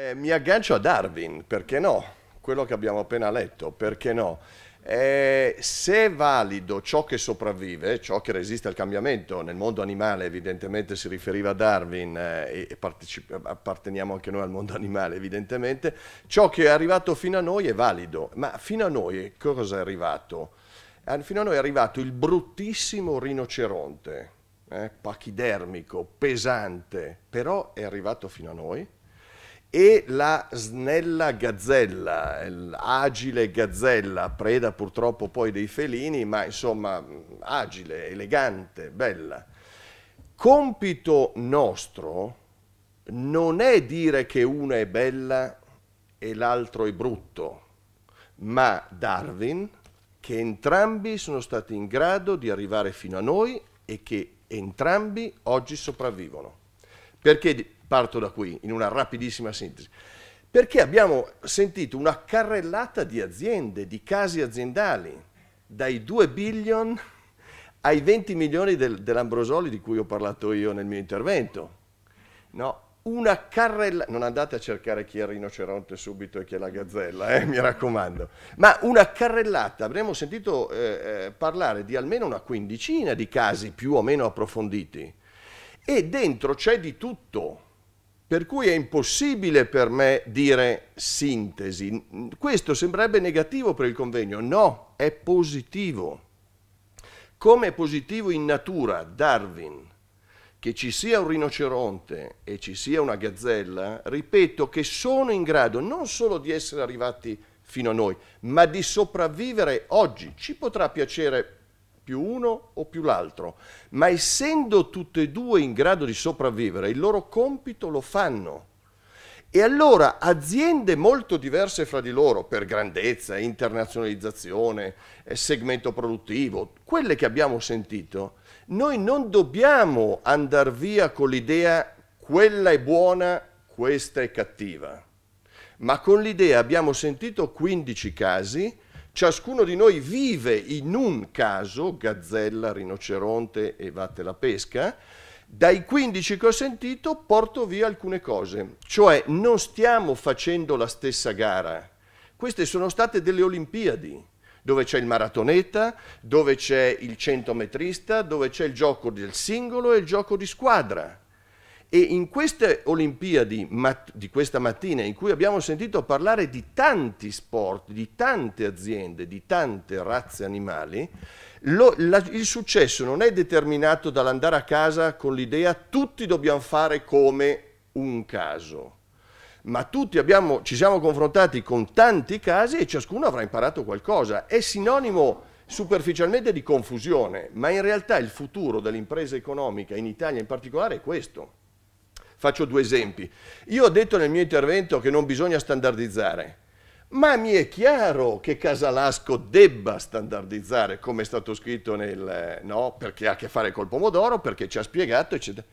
Eh, mi aggancio a Darwin, perché no? Quello che abbiamo appena letto, perché no? Eh, se è valido ciò che sopravvive, ciò che resiste al cambiamento, nel mondo animale evidentemente si riferiva a Darwin eh, e partecip- apparteniamo anche noi al mondo animale evidentemente, ciò che è arrivato fino a noi è valido, ma fino a noi cosa è arrivato? Eh, fino a noi è arrivato il bruttissimo rinoceronte, eh, pachidermico, pesante, però è arrivato fino a noi e la snella gazzella, l'agile gazzella, preda purtroppo poi dei felini, ma insomma agile, elegante, bella. Compito nostro non è dire che una è bella e l'altro è brutto, ma Darwin, che entrambi sono stati in grado di arrivare fino a noi e che entrambi oggi sopravvivono. Perché Parto da qui, in una rapidissima sintesi. Perché abbiamo sentito una carrellata di aziende, di casi aziendali, dai 2 billion ai 20 milioni del, dell'Ambrosoli di cui ho parlato io nel mio intervento. No, una carrellata, non andate a cercare chi è il rinoceronte subito e chi è la gazzella, eh, mi raccomando, ma una carrellata, avremmo sentito eh, eh, parlare di almeno una quindicina di casi più o meno approfonditi e dentro c'è di tutto per cui è impossibile per me dire sintesi. Questo sembrerebbe negativo per il convegno. No, è positivo. Come è positivo in natura, Darwin, che ci sia un rinoceronte e ci sia una gazzella, ripeto che sono in grado non solo di essere arrivati fino a noi, ma di sopravvivere oggi. Ci potrà piacere più uno o più l'altro, ma essendo tutte e due in grado di sopravvivere, il loro compito lo fanno. E allora aziende molto diverse fra di loro per grandezza, internazionalizzazione, eh, segmento produttivo, quelle che abbiamo sentito, noi non dobbiamo andare via con l'idea quella è buona, questa è cattiva, ma con l'idea abbiamo sentito 15 casi Ciascuno di noi vive in un caso, gazzella, rinoceronte e vatte la pesca, dai 15 che ho sentito porto via alcune cose, cioè non stiamo facendo la stessa gara. Queste sono state delle Olimpiadi, dove c'è il maratoneta, dove c'è il centometrista, dove c'è il gioco del singolo e il gioco di squadra. E in queste Olimpiadi mat- di questa mattina, in cui abbiamo sentito parlare di tanti sport, di tante aziende, di tante razze animali, lo, la, il successo non è determinato dall'andare a casa con l'idea tutti dobbiamo fare come un caso, ma tutti abbiamo, ci siamo confrontati con tanti casi e ciascuno avrà imparato qualcosa. È sinonimo superficialmente di confusione, ma in realtà il futuro dell'impresa economica in Italia in particolare è questo. Faccio due esempi. Io ho detto nel mio intervento che non bisogna standardizzare, ma mi è chiaro che Casalasco debba standardizzare, come è stato scritto nel... no, perché ha a che fare col pomodoro, perché ci ha spiegato, eccetera.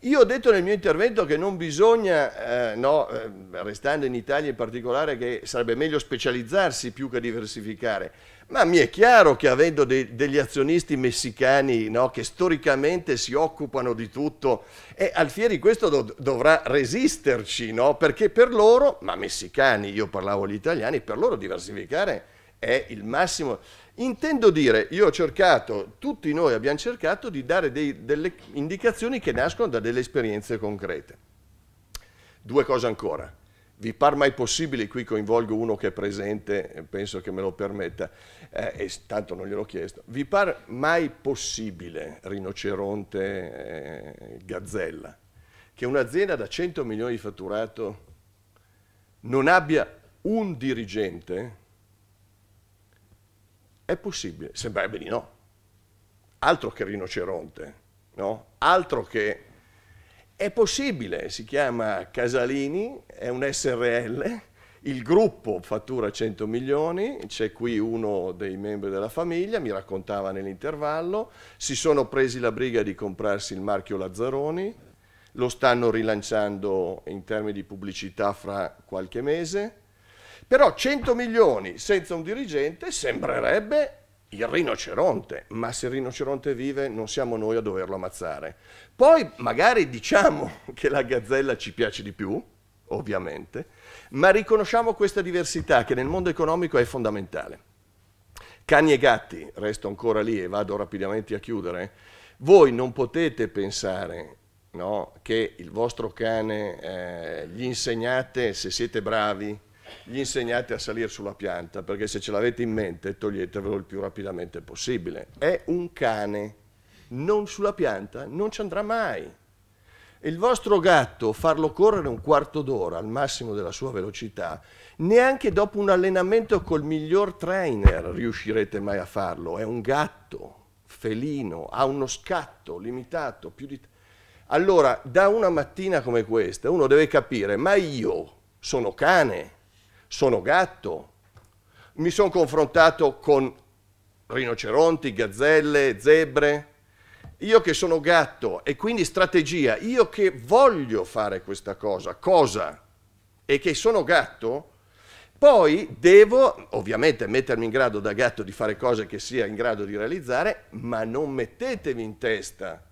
Io ho detto nel mio intervento che non bisogna, eh, no, eh, restando in Italia in particolare, che sarebbe meglio specializzarsi più che diversificare. Ma mi è chiaro che avendo de- degli azionisti messicani no, che storicamente si occupano di tutto, e Alfieri questo do- dovrà resisterci, no? perché per loro, ma messicani, io parlavo gli italiani, per loro diversificare è il massimo. Intendo dire, io ho cercato, tutti noi abbiamo cercato di dare dei, delle indicazioni che nascono da delle esperienze concrete. Due cose ancora. Vi par mai possibile, qui coinvolgo uno che è presente, penso che me lo permetta, eh, e tanto non gliel'ho chiesto, vi par mai possibile, rinoceronte, eh, gazzella, che un'azienda da 100 milioni di fatturato non abbia un dirigente? È possibile? Sembrerebbe di no. Altro che rinoceronte, no? Altro che è possibile, si chiama Casalini, è un SRL, il gruppo fattura 100 milioni, c'è qui uno dei membri della famiglia, mi raccontava nell'intervallo, si sono presi la briga di comprarsi il marchio Lazzaroni, lo stanno rilanciando in termini di pubblicità fra qualche mese, però 100 milioni senza un dirigente sembrerebbe il rinoceronte, ma se il rinoceronte vive non siamo noi a doverlo ammazzare. Poi magari diciamo che la gazzella ci piace di più, ovviamente, ma riconosciamo questa diversità che nel mondo economico è fondamentale. Cani e gatti, resto ancora lì e vado rapidamente a chiudere, voi non potete pensare no, che il vostro cane eh, gli insegnate, se siete bravi, gli insegnate a salire sulla pianta, perché se ce l'avete in mente toglietevelo il più rapidamente possibile. È un cane, non sulla pianta, non ci andrà mai. Il vostro gatto, farlo correre un quarto d'ora al massimo della sua velocità, neanche dopo un allenamento col miglior trainer riuscirete mai a farlo. È un gatto felino, ha uno scatto limitato, di... Allora, da una mattina come questa, uno deve capire, ma io sono cane, sono gatto, mi sono confrontato con rinoceronti, gazzelle, zebre, io che sono gatto e quindi strategia, io che voglio fare questa cosa, cosa? E che sono gatto, poi devo ovviamente mettermi in grado da gatto di fare cose che sia in grado di realizzare, ma non mettetevi in testa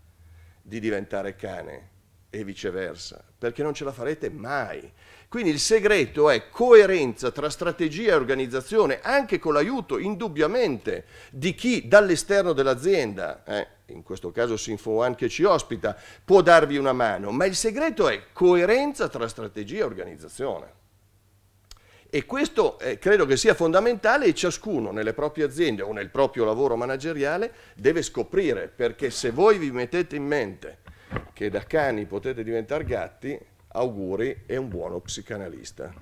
di diventare cane e viceversa, perché non ce la farete mai. Quindi il segreto è coerenza tra strategia e organizzazione, anche con l'aiuto indubbiamente di chi dall'esterno dell'azienda, eh, in questo caso Sinfo One che ci ospita, può darvi una mano, ma il segreto è coerenza tra strategia e organizzazione. E questo eh, credo che sia fondamentale e ciascuno nelle proprie aziende o nel proprio lavoro manageriale deve scoprire, perché se voi vi mettete in mente che da cani potete diventare gatti, auguri e un buono psicanalista.